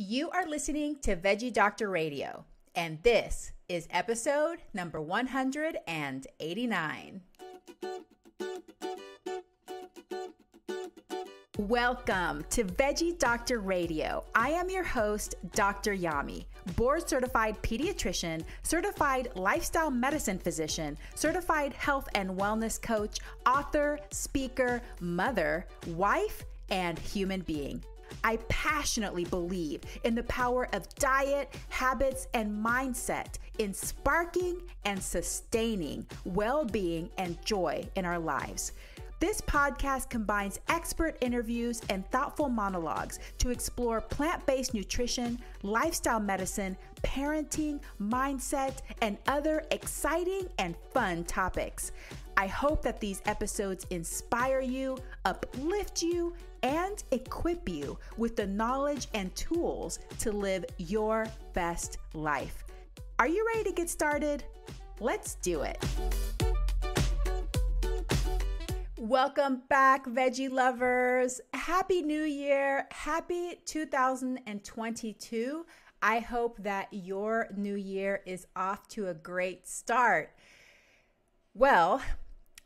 You are listening to Veggie Doctor Radio, and this is episode number 189. Welcome to Veggie Doctor Radio. I am your host, Dr. Yami, board certified pediatrician, certified lifestyle medicine physician, certified health and wellness coach, author, speaker, mother, wife, and human being. I passionately believe in the power of diet, habits, and mindset in sparking and sustaining well being and joy in our lives. This podcast combines expert interviews and thoughtful monologues to explore plant based nutrition, lifestyle medicine, parenting, mindset, and other exciting and fun topics. I hope that these episodes inspire you, uplift you, and equip you with the knowledge and tools to live your best life. Are you ready to get started? Let's do it. Welcome back, veggie lovers. Happy New Year. Happy 2022. I hope that your new year is off to a great start. Well,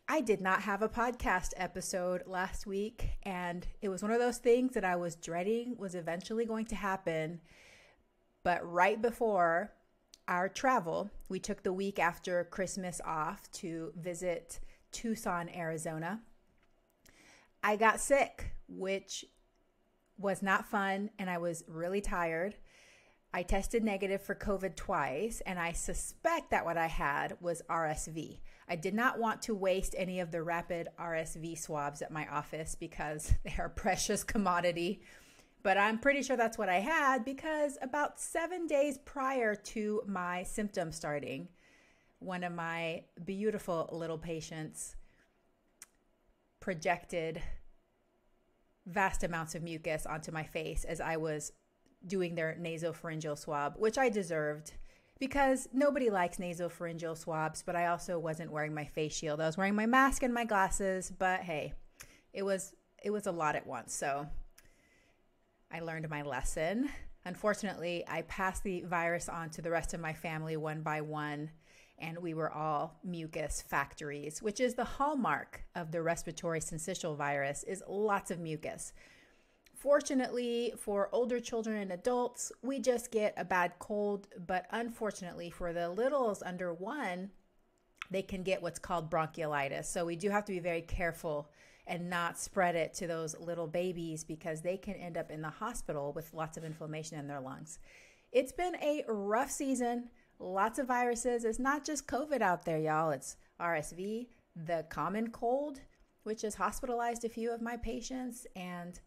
I did not have a podcast episode last week, and it was one of those things that I was dreading was eventually going to happen. But right before our travel, we took the week after Christmas off to visit Tucson, Arizona. I got sick, which was not fun, and I was really tired. I tested negative for COVID twice, and I suspect that what I had was RSV. I did not want to waste any of the rapid RSV swabs at my office because they are a precious commodity. But I'm pretty sure that's what I had because about seven days prior to my symptoms starting, one of my beautiful little patients projected vast amounts of mucus onto my face as I was doing their nasopharyngeal swab, which I deserved because nobody likes nasopharyngeal swabs, but I also wasn't wearing my face shield. I was wearing my mask and my glasses, but hey, it was it was a lot at once. So I learned my lesson. Unfortunately, I passed the virus on to the rest of my family one by one and we were all mucus factories, which is the hallmark of the respiratory syncytial virus is lots of mucus. Fortunately, for older children and adults, we just get a bad cold, but unfortunately for the littles under 1, they can get what's called bronchiolitis. So we do have to be very careful and not spread it to those little babies because they can end up in the hospital with lots of inflammation in their lungs. It's been a rough season lots of viruses. It's not just COVID out there, y'all. It's RSV, the common cold, which has hospitalized a few of my patients, and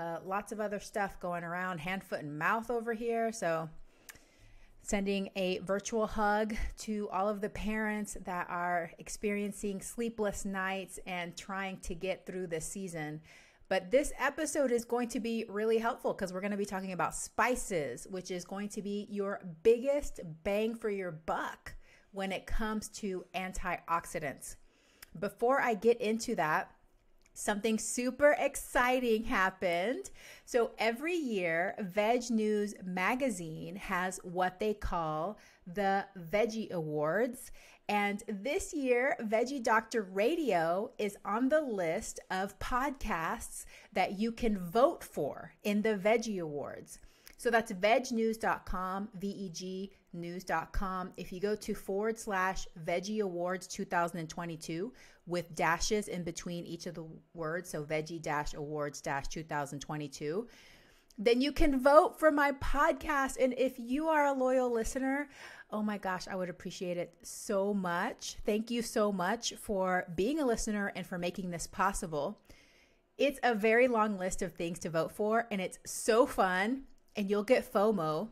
uh, lots of other stuff going around, hand, foot, and mouth over here. So, sending a virtual hug to all of the parents that are experiencing sleepless nights and trying to get through this season. But this episode is going to be really helpful because we're going to be talking about spices, which is going to be your biggest bang for your buck when it comes to antioxidants. Before I get into that, something super exciting happened. So every year, Veg News magazine has what they call the Veggie Awards. And this year, Veggie Doctor Radio is on the list of podcasts that you can vote for in the Veggie Awards. So that's vegnews.com, V E G news.com. If you go to forward slash Veggie Awards 2022 with dashes in between each of the words, so Veggie dash awards dash 2022, then you can vote for my podcast. And if you are a loyal listener, Oh my gosh, I would appreciate it so much. Thank you so much for being a listener and for making this possible. It's a very long list of things to vote for, and it's so fun. And you'll get FOMO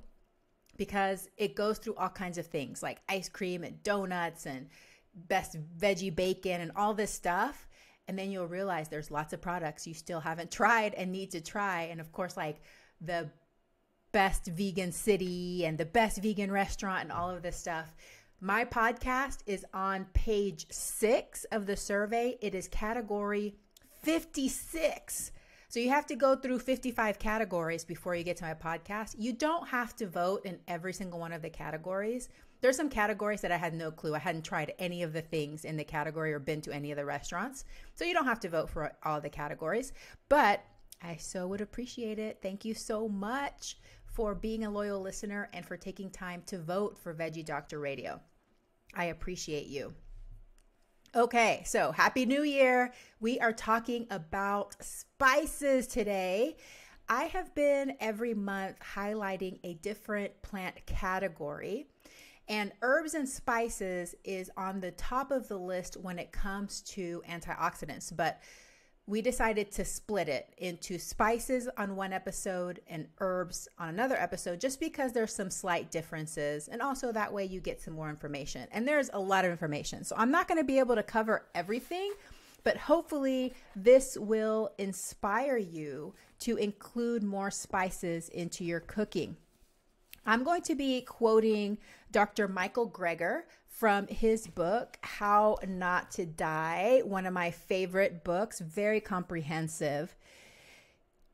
because it goes through all kinds of things like ice cream and donuts and best veggie bacon and all this stuff. And then you'll realize there's lots of products you still haven't tried and need to try. And of course, like the best vegan city and the best vegan restaurant and all of this stuff. My podcast is on page six of the survey. It is category 56. So you have to go through 55 categories before you get to my podcast. You don't have to vote in every single one of the categories. There's some categories that I had no clue. I hadn't tried any of the things in the category or been to any of the restaurants. So you don't have to vote for all the categories, but I so would appreciate it. Thank you so much for being a loyal listener and for taking time to vote for Veggie Doctor Radio. I appreciate you. Okay, so happy new year. We are talking about spices today. I have been every month highlighting a different plant category, and herbs and spices is on the top of the list when it comes to antioxidants. But we decided to split it into spices on one episode and herbs on another episode just because there's some slight differences and also that way you get some more information and there's a lot of information so i'm not going to be able to cover everything but hopefully this will inspire you to include more spices into your cooking i'm going to be quoting dr michael greger from his book, How Not to Die, one of my favorite books, very comprehensive.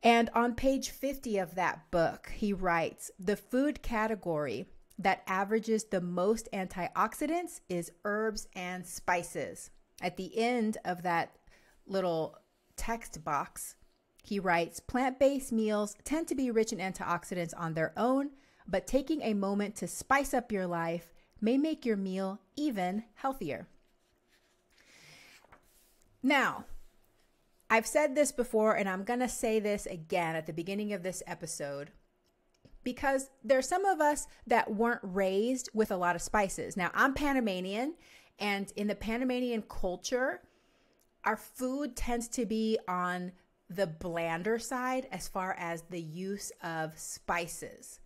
And on page 50 of that book, he writes The food category that averages the most antioxidants is herbs and spices. At the end of that little text box, he writes Plant based meals tend to be rich in antioxidants on their own, but taking a moment to spice up your life may make your meal even healthier. Now, I've said this before, and I'm going to say this again at the beginning of this episode because there's some of us that weren't raised with a lot of spices. Now, I'm Panamanian, and in the Panamanian culture, our food tends to be on the blander side as far as the use of spices.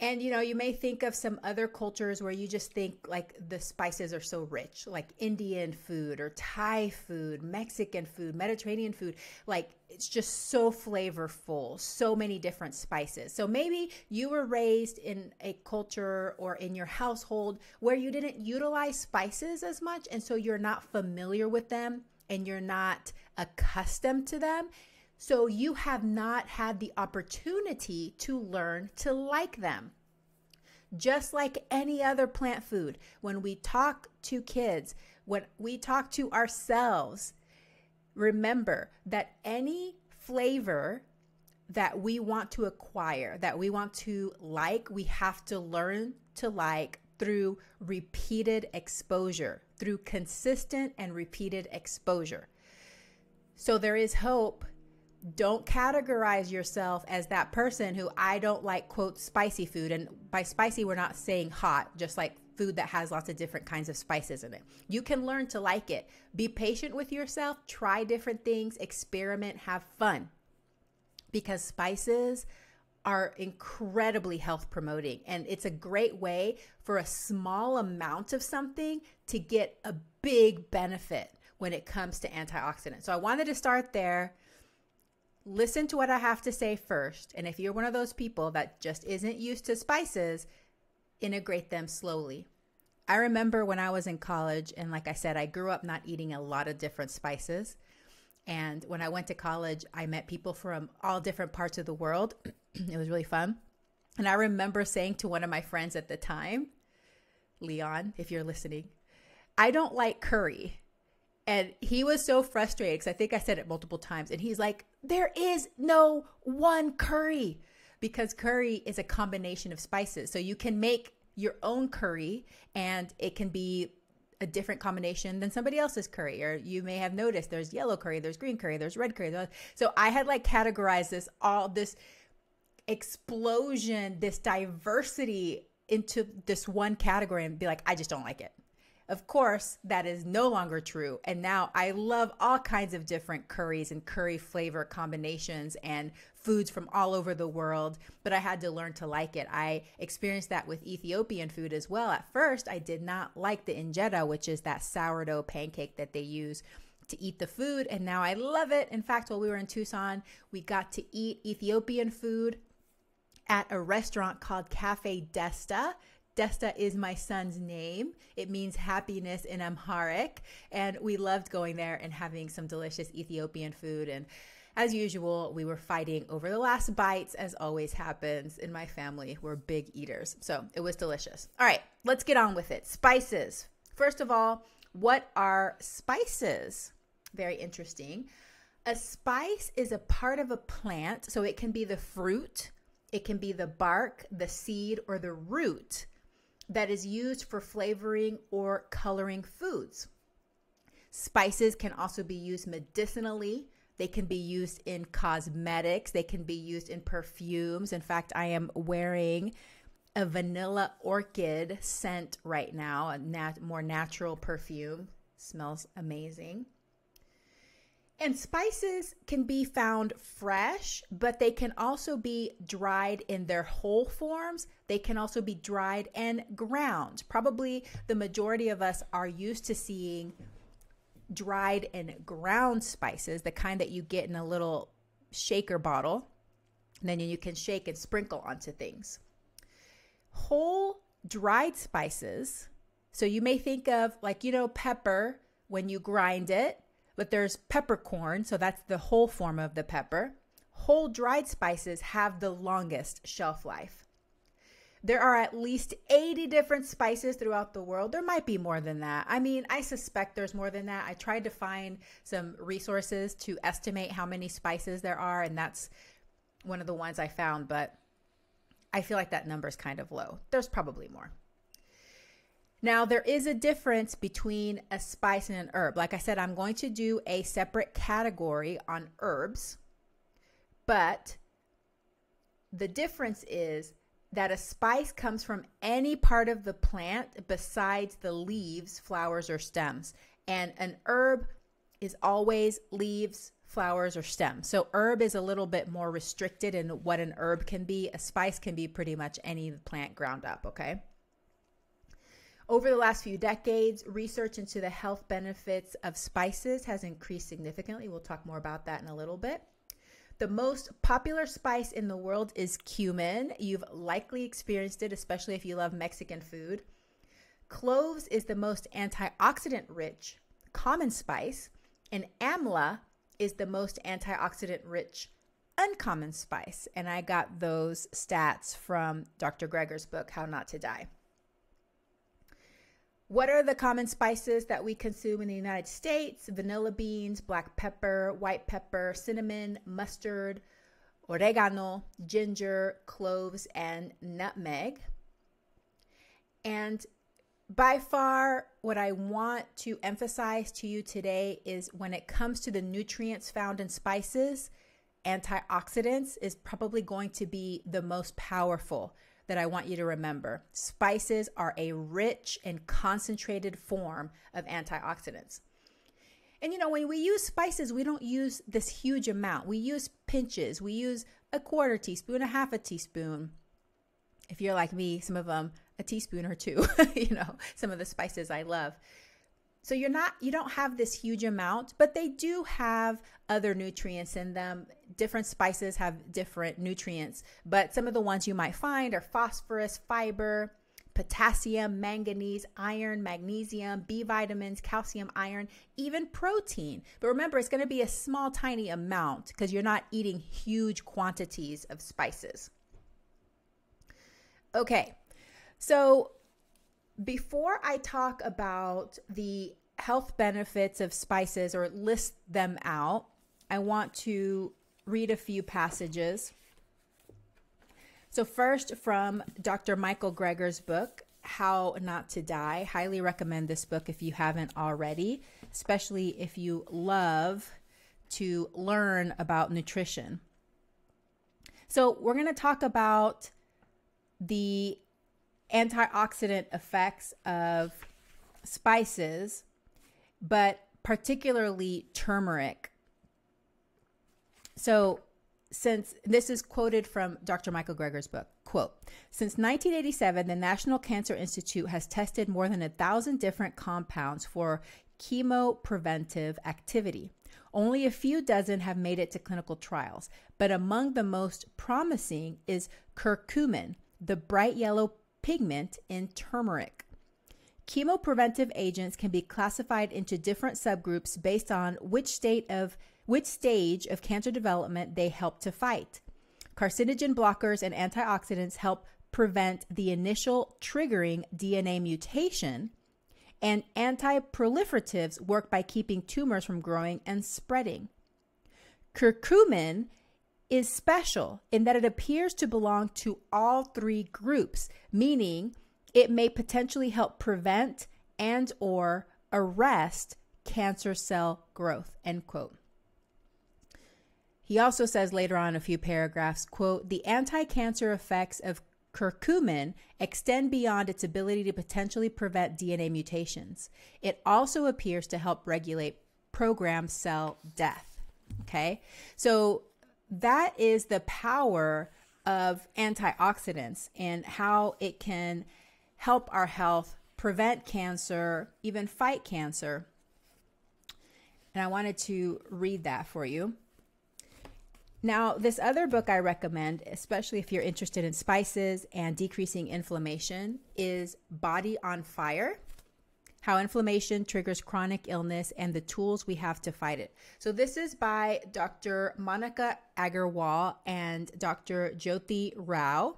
And you know, you may think of some other cultures where you just think like the spices are so rich, like Indian food or Thai food, Mexican food, Mediterranean food. Like it's just so flavorful, so many different spices. So maybe you were raised in a culture or in your household where you didn't utilize spices as much. And so you're not familiar with them and you're not accustomed to them. So you have not had the opportunity to learn to like them. Just like any other plant food, when we talk to kids, when we talk to ourselves, remember that any flavor that we want to acquire, that we want to like, we have to learn to like through repeated exposure, through consistent and repeated exposure. So there is hope don't categorize yourself as that person who I don't like, quote, spicy food. And by spicy, we're not saying hot, just like food that has lots of different kinds of spices in it. You can learn to like it. Be patient with yourself, try different things, experiment, have fun. Because spices are incredibly health promoting and it's a great way for a small amount of something to get a big benefit when it comes to antioxidants. So I wanted to start there listen to what I have to say first. And if you're one of those people that just isn't used to spices, integrate them slowly. I remember when I was in college, and like I said, I grew up not eating a lot of different spices. And when I went to college, I met people from all different parts of the world. it was really fun. And I remember saying to one of my friends at the time, Leon, if you're listening, I don't like curry. And he was so frustrated because I think I said it multiple times. And he's like, there is no one curry because curry is a combination of spices. So you can make your own curry and it can be a different combination than somebody else's curry. Or you may have noticed there's yellow curry, there's green curry, there's red curry. So I had like categorized this all this explosion, this diversity into this one category and be like, I just don't like it. Of course, that is no longer true. And now I love all kinds of different curries and curry flavor combinations and foods from all over the world, but I had to learn to like it. I experienced that with Ethiopian food as well. At first, I did not like the injera, which is that sourdough pancake that they use to eat the food, and now I love it. In fact, while we were in Tucson, we got to eat Ethiopian food at a restaurant called Cafe Desta. Desta is my son's name. It means happiness in Amharic. And we loved going there and having some delicious Ethiopian food. And as usual, we were fighting over the last bites, as always happens in my family. We're big eaters. So it was delicious. All right, let's get on with it. Spices. First of all, what are spices? Very interesting. A spice is a part of a plant, so it can be the fruit, it can be the bark, the seed, or the root that is used for flavoring or coloring foods. Spices can also be used medicinally. They can be used in cosmetics. They can be used in perfumes. In fact, I am wearing a vanilla orchid scent right now, a nat- more natural perfume. Smells amazing. And spices can be found fresh, but they can also be dried in their whole forms. They can also be dried and ground. Probably the majority of us are used to seeing dried and ground spices, the kind that you get in a little shaker bottle. And then you can shake and sprinkle onto things. Whole dried spices. So you may think of, like, you know, pepper when you grind it but there's peppercorn, so that's the whole form of the pepper. Whole dried spices have the longest shelf life. There are at least 80 different spices throughout the world. There might be more than that. I mean, I suspect there's more than that. I tried to find some resources to estimate how many spices there are, and that's one of the ones I found, but I feel like that number is kind of low. There's probably more. Now, there is a difference between a spice and an herb. Like I said, I'm going to do a separate category on herbs, but the difference is that a spice comes from any part of the plant besides the leaves, flowers, or stems. And an herb is always leaves, flowers, or stems. So, herb is a little bit more restricted in what an herb can be. A spice can be pretty much any plant ground up, okay? Over the last few decades, research into the health benefits of spices has increased significantly. We'll talk more about that in a little bit. The most popular spice in the world is cumin. You've likely experienced it, especially if you love Mexican food. Cloves is the most antioxidant rich common spice, and amla is the most antioxidant rich uncommon spice. And I got those stats from Dr. Greger's book, How Not to Die. What are the common spices that we consume in the United States? Vanilla beans, black pepper, white pepper, cinnamon, mustard, oregano, ginger, cloves, and nutmeg. And by far, what I want to emphasize to you today is when it comes to the nutrients found in spices, antioxidants is probably going to be the most powerful that I want you to remember. Spices are a rich and concentrated form of antioxidants. And you know, when we use spices, we don't use this huge amount. We use pinches. We use a quarter teaspoon, a half a teaspoon. If you're like me, some of them a teaspoon or two, you know, some of the spices I love. So you're not you don't have this huge amount, but they do have other nutrients in them. Different spices have different nutrients, but some of the ones you might find are phosphorus, fiber, potassium, manganese, iron, magnesium, B vitamins, calcium, iron, even protein. But remember, it's going to be a small, tiny amount because you're not eating huge quantities of spices. Okay, so before I talk about the health benefits of spices or list them out, I want to read a few passages. So, first from Dr. Michael Greger's book, How Not to Die. Highly recommend this book if you haven't already, especially if you love to learn about nutrition. So, we're going to talk about the antioxidant effects of spices, but particularly turmeric. So, since this is quoted from Dr. Michael Greger's book, quote, since 1987, the National Cancer Institute has tested more than a thousand different compounds for chemopreventive activity. Only a few dozen have made it to clinical trials, but among the most promising is curcumin, the bright yellow pigment in turmeric. Chemopreventive agents can be classified into different subgroups based on which state of which stage of cancer development they help to fight. Carcinogen blockers and antioxidants help prevent the initial triggering DNA mutation, and anti-proliferatives work by keeping tumors from growing and spreading. Curcumin is special in that it appears to belong to all three groups, meaning it may potentially help prevent and or arrest cancer cell growth, end quote. He also says later on a few paragraphs, quote, the anti-cancer effects of curcumin extend beyond its ability to potentially prevent DNA mutations. It also appears to help regulate programmed cell death. Okay. So that is the power of antioxidants and how it can help our health prevent cancer, even fight cancer. And I wanted to read that for you. Now, this other book I recommend, especially if you're interested in spices and decreasing inflammation, is Body on Fire How Inflammation Triggers Chronic Illness and the Tools We Have to Fight It. So, this is by Dr. Monica Aggarwal and Dr. Jyothi Rao.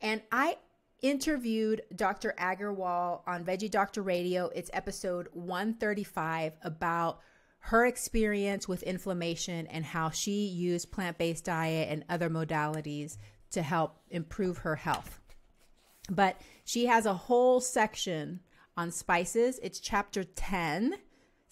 And I interviewed Dr. Aggarwal on Veggie Doctor Radio. It's episode 135 about her experience with inflammation and how she used plant-based diet and other modalities to help improve her health. But she has a whole section on spices. It's chapter 10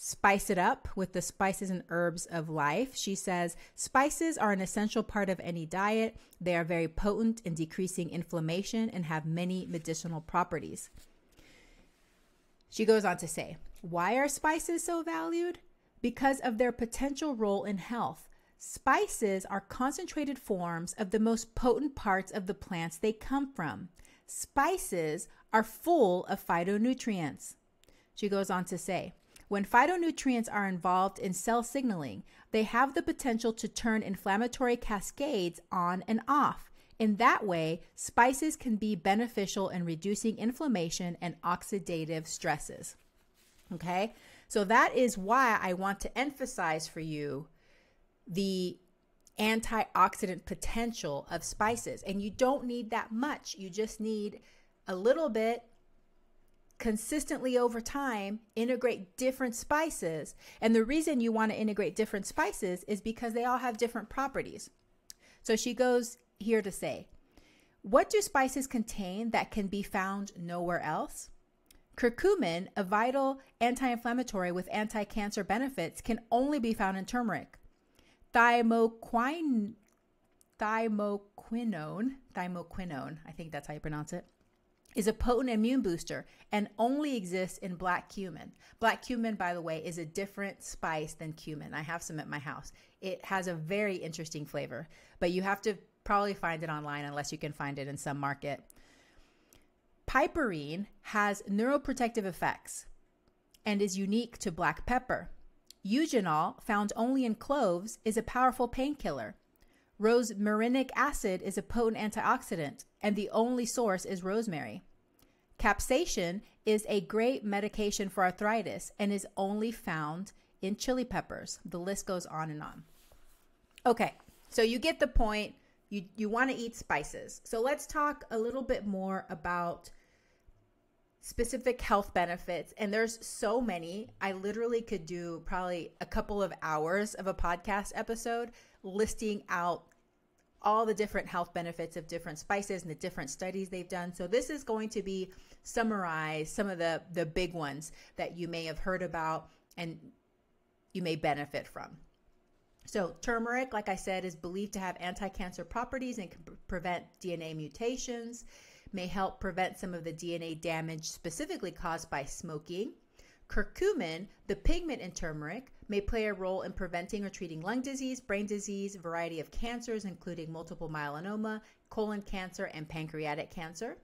spice it up with the spices and herbs of life. She says spices are an essential part of any diet. They are very potent in decreasing inflammation and have many medicinal properties. She goes on to say, why are spices so valued? Because of their potential role in health. Spices are concentrated forms of the most potent parts of the plants they come from. Spices are full of phytonutrients. She goes on to say, when phytonutrients are involved in cell signaling, they have the potential to turn inflammatory cascades on and off. In that way, spices can be beneficial in reducing inflammation and oxidative stresses. Okay, so that is why I want to emphasize for you the antioxidant potential of spices. And you don't need that much, you just need a little bit consistently over time integrate different spices. And the reason you want to integrate different spices is because they all have different properties. So she goes here to say, what do spices contain that can be found nowhere else? Curcumin, a vital anti inflammatory with anti cancer benefits, can only be found in turmeric. Thymoquine, thymoquinone, thymoquinone, I think that's how you pronounce it, is a potent immune booster and only exists in black cumin. Black cumin, by the way, is a different spice than cumin. I have some at my house. It has a very interesting flavor, but you have to probably find it online unless you can find it in some market. Piperine has neuroprotective effects and is unique to black pepper. Eugenol, found only in cloves, is a powerful painkiller. Rosmarinic acid is a potent antioxidant, and the only source is rosemary. Capsaicin is a great medication for arthritis and is only found in chili peppers. The list goes on and on. Okay, so you get the point. You, you want to eat spices. So let's talk a little bit more about specific health benefits. And there's so many. I literally could do probably a couple of hours of a podcast episode listing out all the different health benefits of different spices and the different studies they've done. So this is going to be summarize some of the the big ones that you may have heard about and you may benefit from. So turmeric, like I said, is believed to have anti-cancer properties and can prevent DNA mutations, may help prevent some of the DNA damage specifically caused by smoking. Curcumin, the pigment in turmeric, may play a role in preventing or treating lung disease, brain disease, variety of cancers, including multiple myeloma, colon cancer, and pancreatic cancer.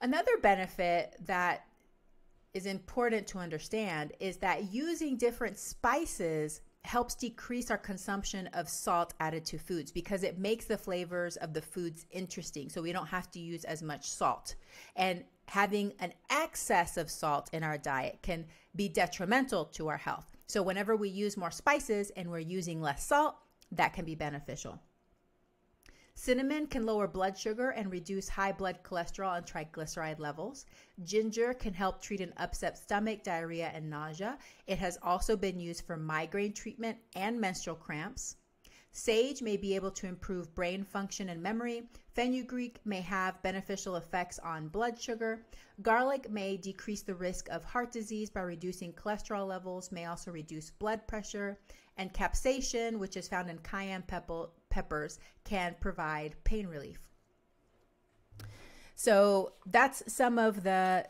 Another benefit that is important to understand is that using different spices helps decrease our consumption of salt added to foods because it makes the flavors of the foods interesting. So we don't have to use as much salt. And having an excess of salt in our diet can be detrimental to our health. So whenever we use more spices and we're using less salt, that can be beneficial. Cinnamon can lower blood sugar and reduce high blood cholesterol and triglyceride levels. Ginger can help treat an upset stomach, diarrhea, and nausea. It has also been used for migraine treatment and menstrual cramps. Sage may be able to improve brain function and memory. Fenugreek may have beneficial effects on blood sugar. Garlic may decrease the risk of heart disease by reducing cholesterol levels, may also reduce blood pressure. And capsaicin, which is found in cayenne pepper, peppers, can provide pain relief. So that's some of the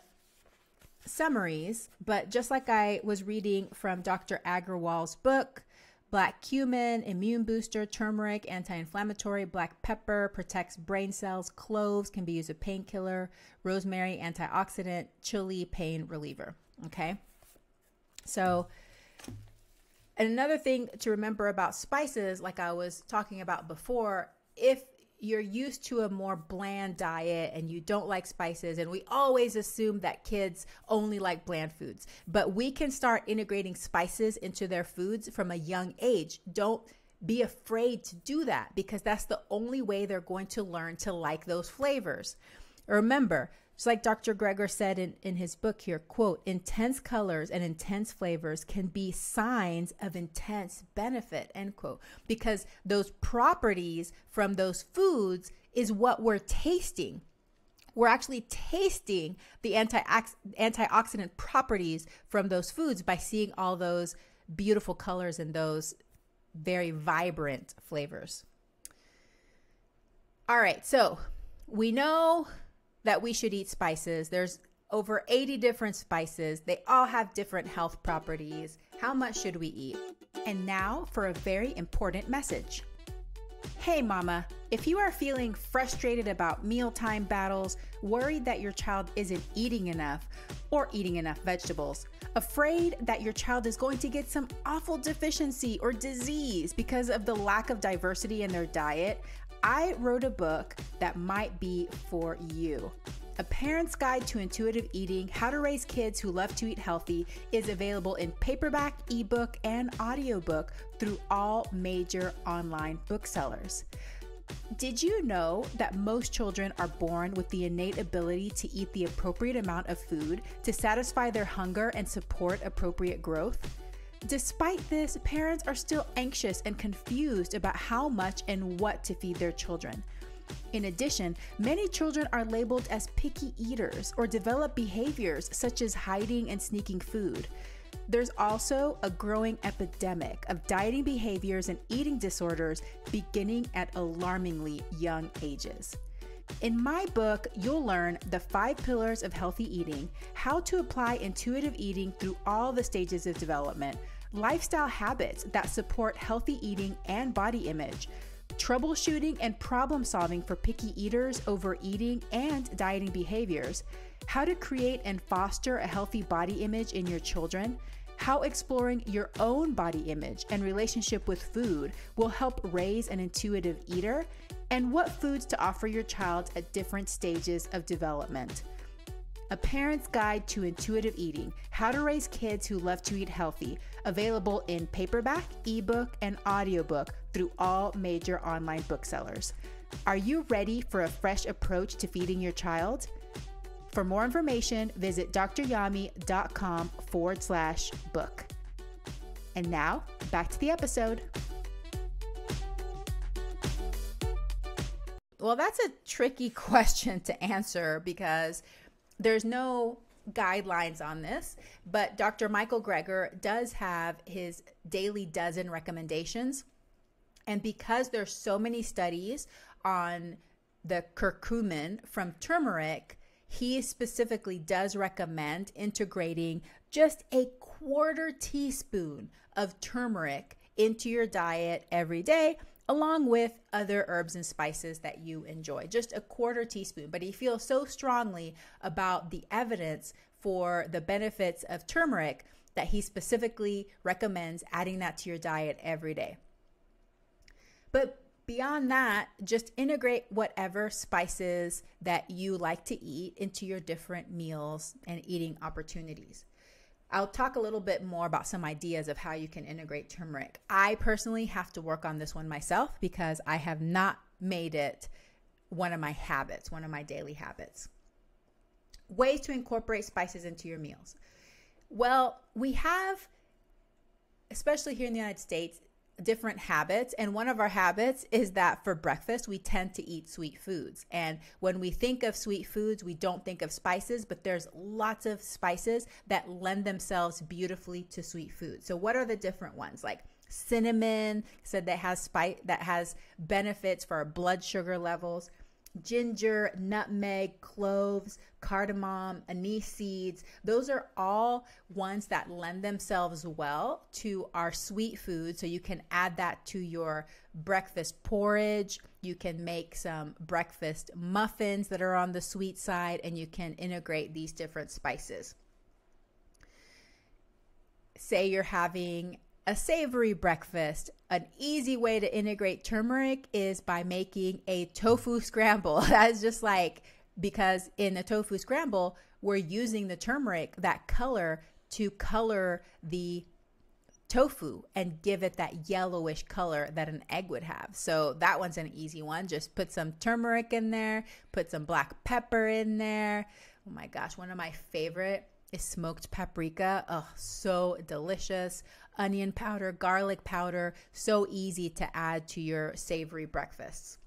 summaries. But just like I was reading from Dr. Aggarwal's book, Black cumin, immune booster, turmeric, anti inflammatory, black pepper protects brain cells, cloves can be used as a painkiller, rosemary, antioxidant, chili, pain reliever. Okay. So, and another thing to remember about spices, like I was talking about before, if you're used to a more bland diet and you don't like spices and we always assume that kids only like bland foods. But we can start integrating spices into their foods from a young age. Don't be afraid to do that because that's the only way they're going to learn to like those flavors. Remember it's like Dr. Greger said in, in his book here, quote, intense colors and intense flavors can be signs of intense benefit, end quote. Because those properties from those foods is what we're tasting. We're actually tasting the anti antioxidant properties from those foods by seeing all those beautiful colors and those very vibrant flavors. All right, so we know that we should eat spices. There's over 80 different spices. They all have different health properties. How much should we eat? And now for a very important message. Hey, mama, if you are feeling frustrated about mealtime battles, worried that your child isn't eating enough or eating enough vegetables, afraid that your child is going to get some awful deficiency or disease because of the lack of diversity in their diet, I wrote a book that might be for you. A Parent's Guide to Intuitive Eating How to Raise Kids Who Love to Eat Healthy is available in paperback, ebook, and audiobook through all major online booksellers. Did you know that most children are born with the innate ability to eat the appropriate amount of food to satisfy their hunger and support appropriate growth? Despite this, parents are still anxious and confused about how much and what to feed their children. In addition, many children are labeled as picky eaters or develop behaviors such as hiding and sneaking food. There's also a growing epidemic of dieting behaviors and eating disorders beginning at alarmingly young ages. In my book, you'll learn the five pillars of healthy eating, how to apply intuitive eating through all the stages of development, lifestyle habits that support healthy eating and body image, troubleshooting and problem solving for picky eaters, overeating, and dieting behaviors, how to create and foster a healthy body image in your children, how exploring your own body image and relationship with food will help raise an intuitive eater, and what foods to offer your child at different stages of development. A Parent's Guide to Intuitive Eating How to Raise Kids Who Love to Eat Healthy, available in paperback, ebook, and audiobook through all major online booksellers. Are you ready for a fresh approach to feeding your child? For more information, visit dryami.com forward slash book. And now, back to the episode. Well, that's a tricky question to answer because there's no guidelines on this, but Dr. Michael Greger does have his daily dozen recommendations. And because there's so many studies on the curcumin from turmeric, he specifically does recommend integrating just a quarter teaspoon of turmeric into your diet every day along with other herbs and spices that you enjoy. Just a quarter teaspoon. But he feels so strongly about the evidence for the benefits of turmeric that he specifically recommends adding that to your diet every day. But beyond that, just integrate whatever spices that you like to eat into your different meals and eating opportunities. I'll talk a little bit more about some ideas of how you can integrate turmeric. I personally have to work on this one myself because I have not made it one of my habits, one of my daily habits. Ways to incorporate spices into your meals. Well, we have, especially here in the United States, different habits. And one of our habits is that for breakfast, we tend to eat sweet foods. And when we think of sweet foods, we don't think of spices, but there's lots of spices that lend themselves beautifully to sweet food. So, what are the different ones? Like cinnamon said that has spice that has benefits for our blood sugar levels ginger, nutmeg, cloves, cardamom, anise seeds. Those are all ones that lend themselves well to our sweet food. So you can add that to your breakfast porridge. You can make some breakfast muffins that are on the sweet side, and you can integrate these different spices. Say you're having a savory breakfast, an easy way to integrate turmeric is by making a tofu scramble. That's just like because in the tofu scramble, we're using the turmeric, that color, to color the tofu and give it that yellowish color that an egg would have. So that one's an easy one. Just put some turmeric in there, put some black pepper in there. Oh my gosh, one of my favorite is smoked paprika. Oh, so delicious onion powder, garlic powder, so easy to add to your savory breakfasts.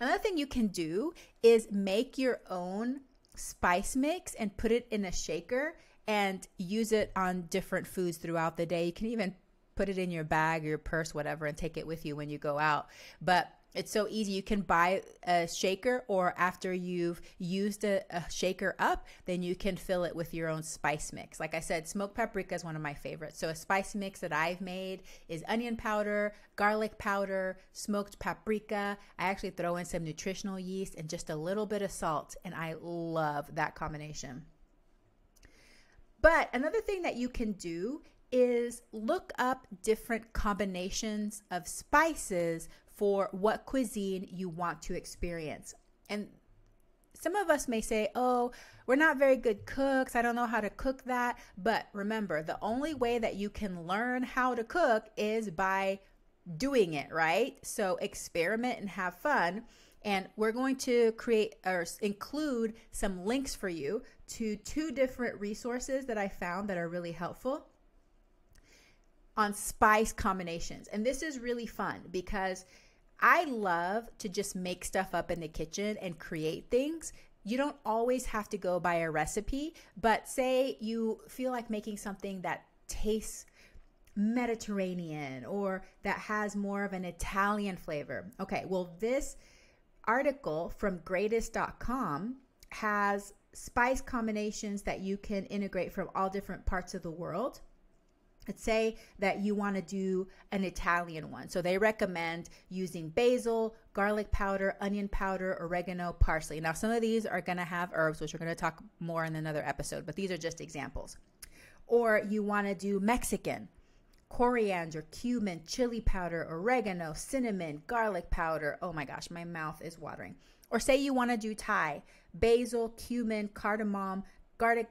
Another thing you can do is make your own spice mix and put it in a shaker and use it on different foods throughout the day. You can even put it in your bag your purse, whatever, and take it with you when you go out. But it's so easy. You can buy a shaker, or after you've used a, a, shaker up, then you can fill it with your own spice mix. Like I said, smoked paprika is one of my favorites. So, a spice mix that I've made is onion powder, garlic powder, smoked paprika. I actually throw in some nutritional yeast and just a little bit of salt, and I love that combination. But another thing that you can do is look up different combinations of spices for what cuisine you want to experience. And some of us may say, oh, we're not very good cooks. I don't know how to cook that. But remember, the only way that you can learn how to cook is by doing it, right? So experiment and have fun. And we're going to create or include some links for you to two different resources that I found that are really helpful on spice combinations. And this is really fun because I love to just make stuff up in the kitchen and create things. You don't always have to go by a recipe, but say you feel like making something that tastes Mediterranean or that has more of an Italian flavor. Okay, well, this article from greatist.com has spice combinations that you can integrate from all different parts of the world. Let's say that you want to do an Italian one. So they recommend using basil, garlic powder, onion powder, oregano, parsley. Now, some of these are going to have herbs, which we're going to talk more in another episode, but these are just examples. Or you want to do Mexican, coriander, cumin, chili powder, oregano, cinnamon, garlic powder. Oh my gosh, my mouth is watering. Or say you want to do Thai, basil, cumin, cardamom, garlic,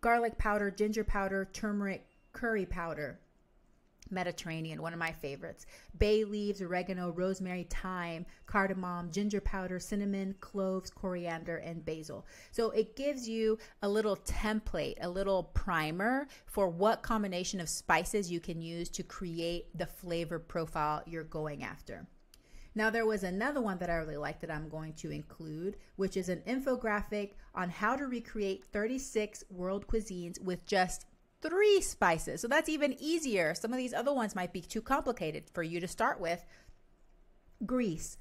garlic powder, ginger powder, turmeric, curry powder. Mediterranean, one of my favorites. Bay leaves, oregano, rosemary, thyme, cardamom, ginger powder, cinnamon, cloves, coriander, and basil. So it gives you a little template, a little primer for what combination of spices you can use to create the flavor profile you're going after. Now, there was another one that I really like that I'm going to include, which is an infographic on how to recreate 36 world cuisines with just three spices. So that's even easier. Some of these other ones might be too complicated for you to start with. Greece.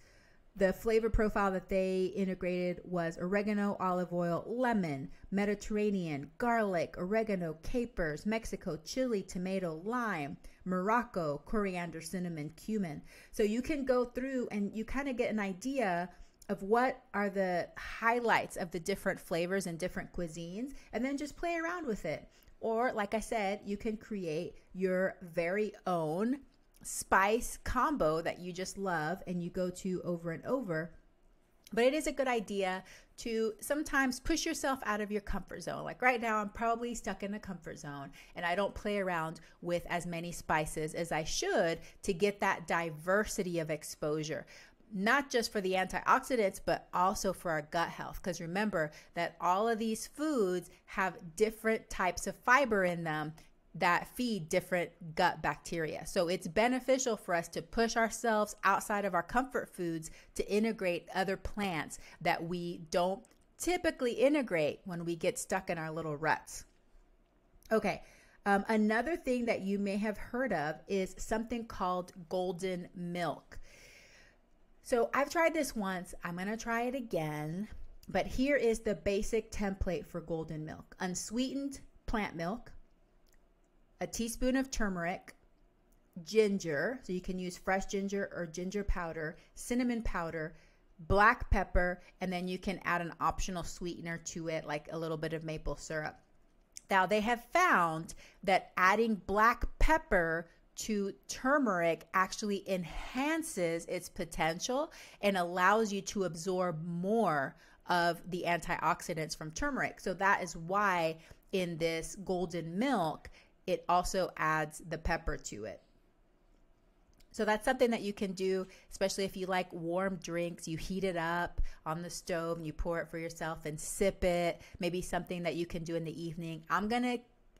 The flavor profile that they integrated was oregano, olive oil, lemon, Mediterranean, garlic, oregano, capers, Mexico, chili, tomato, lime, Morocco, coriander, cinnamon, cumin. So you can go through and you kind of get an idea of what are the highlights of the different flavors and different cuisines, and then just play around with it. Or, like I said, you can create your very own spice combo that you just love and you go to over and over. But it is a good idea to sometimes push yourself out of your comfort zone. Like right now, I'm probably stuck in a comfort zone and I don't play around with as many spices as I should to get that diversity of exposure not just for the antioxidants, but also for our gut health. Because remember that all of these foods have different types of fiber in them that feed different gut bacteria. So it's beneficial for us to push ourselves outside of our comfort foods to integrate other plants that we don't typically integrate when we get stuck in our little ruts. Okay. Um, another thing that you may have heard of is something called golden milk. So I've tried this once. I'm going to try it again. But here is the basic template for golden milk unsweetened plant milk, a teaspoon of turmeric, ginger. So you can use fresh ginger or ginger powder, cinnamon powder, black pepper, and then you can add an optional sweetener to it, like a little bit of maple syrup. Now, they have found that adding black pepper to turmeric actually enhances its potential and allows you to absorb more of the antioxidants from turmeric. So that is why in this golden milk, it also adds the pepper to it. So that's something that you can do, especially if you like warm drinks. You heat it up on the stove and you pour it for yourself and sip it. Maybe something that you can do in the evening. I'm going to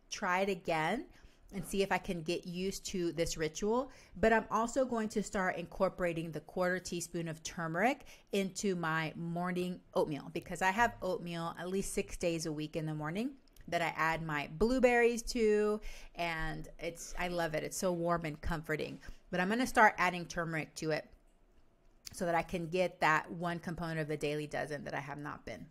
try it again and see if I can get used to this ritual. But I'm also going to start incorporating the quarter teaspoon of turmeric into my morning oatmeal because I have oatmeal at least six days a week in the morning that I add my blueberries to and it's I love it. It's so warm and comforting. But I'm going to start adding turmeric to it so that I can get that one component of the daily dozen that I have not been.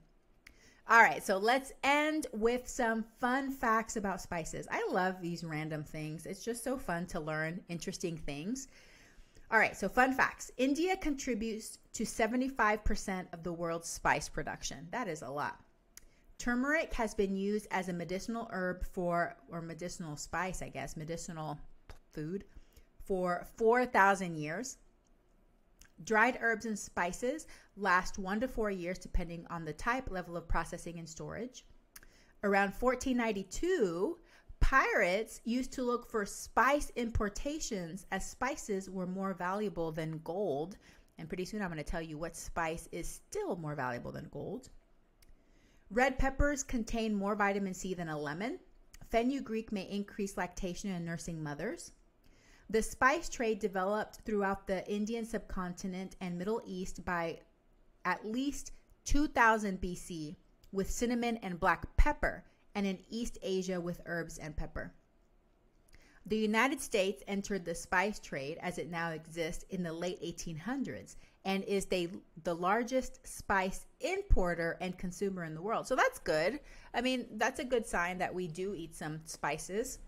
All right, so let's end with some fun facts about spices. I love these random things. It's just so fun to learn interesting things. All right, so fun facts. India contributes to 75% of the world's spice production. That is a lot. Turmeric has been used as a medicinal herb for, or medicinal spice, I guess, medicinal food for 4,000 years. Dried herbs and spices last one to four years, depending on the type, level of processing, and storage. Around 1492, pirates used to look for spice importations as spices were more valuable than gold. And pretty soon I'm going to tell you what spice is still more valuable than gold. Red peppers contain more vitamin C than a lemon. Fenugreek may increase lactation in nursing mothers. The spice trade developed throughout the Indian subcontinent and Middle East by at least 2000 BC with cinnamon and black pepper, and in East Asia with herbs and pepper. The United States entered the spice trade as it now exists in the late 1800s and is the, the largest spice importer and consumer in the world. So that's good. I mean, that's a good sign that we do eat some spices.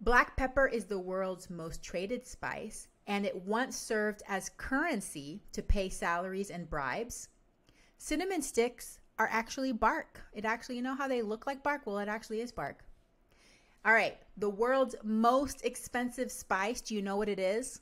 Black pepper is the world's most traded spice, and it once served as currency to pay salaries and bribes. Cinnamon sticks are actually bark. It actually, you know how they look like bark? Well, it actually is bark. All right, the world's most expensive spice, do you know what it is?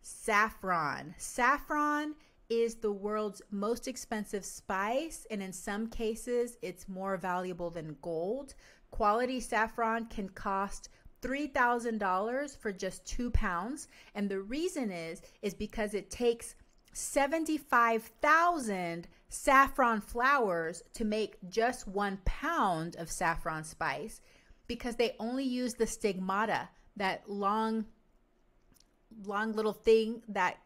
Saffron. Saffron is the world's most expensive spice, and in some cases, it's more valuable than gold. Quality saffron can cost $3,000 for just two pounds. And the reason is, is because it takes 75,000 saffron flowers to make just one pound of saffron spice because they only use the stigmata, that long, long little thing that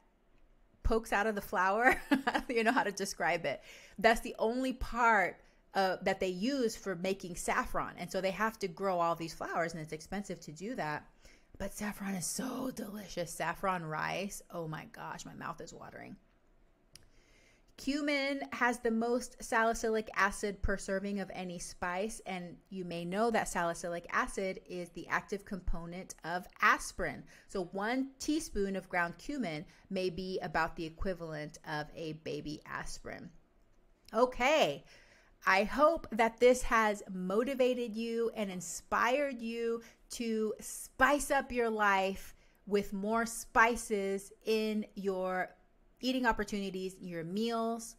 pokes out of the flower. you know how to describe it. That's the only part uh, that they use for making saffron. And so they have to grow all these flowers, and it's expensive to do that. But saffron is so delicious. Saffron rice. Oh my gosh, my mouth is watering. Cumin has the most salicylic acid per serving of any spice, and you may know that salicylic acid is the active component of aspirin. So, one teaspoon of ground cumin may be about the equivalent of a baby aspirin. Okay, I hope that this has motivated you and inspired you to spice up your life with more spices in your eating opportunities, your meals.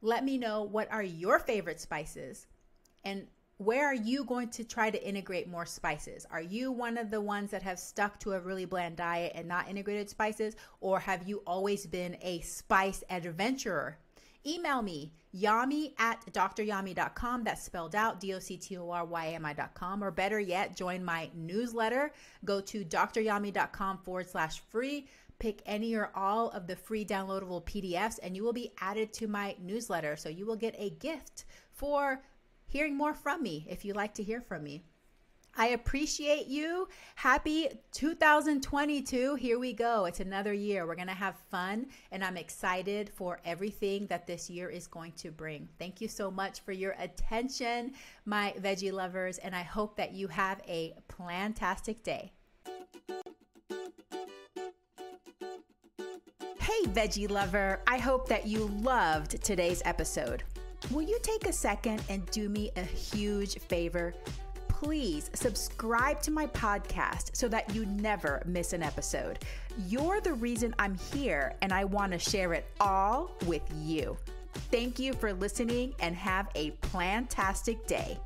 Let me know what are your favorite spices and where are you going to try to integrate more spices? Are you one of the ones that have stuck to a really bland diet and not integrated spices? Or have you always been a spice adventurer? Email me, yami at doctoryami.com. That's spelled out D O C T O R Y A M I.com. Or better yet, join my newsletter. Go to doctoryami.com forward slash free pick any or all of the free downloadable PDFs, and you will be added to my newsletter. So you will get a gift for hearing more from me if you like to hear from me. I appreciate you. Happy 2022. Here we go. It's another year. We're going to have fun, and I'm excited for everything that this year is going to bring. Thank you so much for your attention, my veggie lovers, and I hope that you have a plantastic day. Hey, veggie lover. I hope that you loved today's episode. Will you take a second and do me a huge favor? Please subscribe to my podcast so that you never miss an episode. You're the reason I'm here, and I want to share it all with you. Thank you for listening and have a plantastic day.